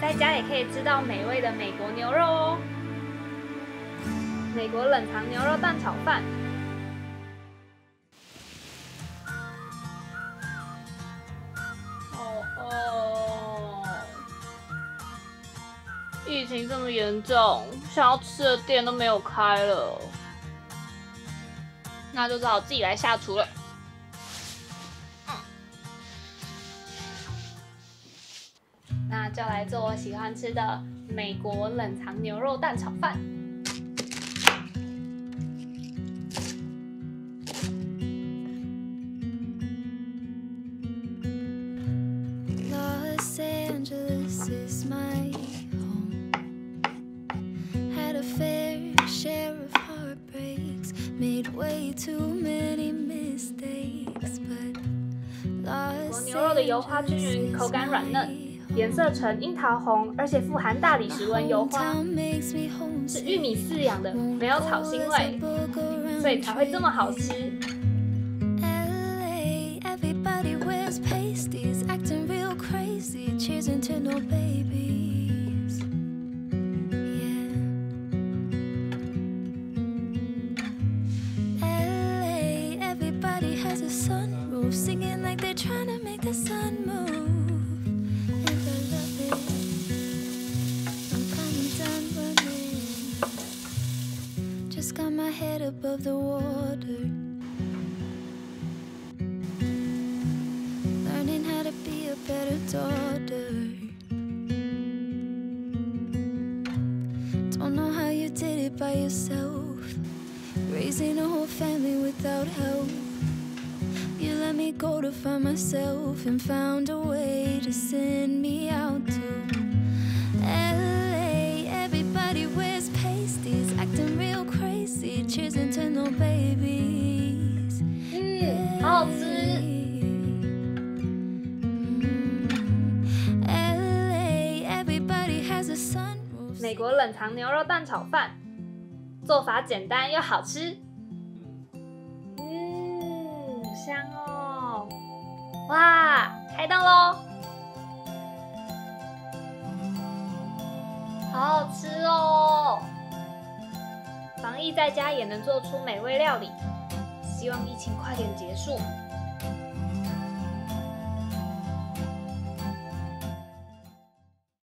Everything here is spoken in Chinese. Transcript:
在家也可以吃到美味的美国牛肉哦。美国冷藏牛肉蛋炒饭。哦哦，疫情这么严重，想要吃的店都没有开了，那就只好自己来下厨了。那就来做我喜欢吃的美国冷藏牛肉蛋炒饭。Los Angeles is my home. Had a fair share of heartbreaks, made way too many mistakes, but Los 牛肉的油花均匀，口感软嫩，颜色呈樱桃红，而且富含大理石纹油花，草 makes me 是 homesick. 玉米饲养的，没有草腥味，所以才会这么好吃。LA, everybody wears pastisacting real crazy, cheering to no babies. Yeah. LA, everybody has a sunroof, singing like they're trying to make the sun move. Just got my head above the water. learning how to be a better daughter. Don't know how you did it by yourself, raising a whole family without help. You let me go to find myself and found a way to send me out to LA. 美国冷藏牛肉蛋炒饭，做法简单又好吃。嗯，香哦！哇，开动喽！好好吃哦！防疫在家也能做出美味料理，希望疫情快点结束。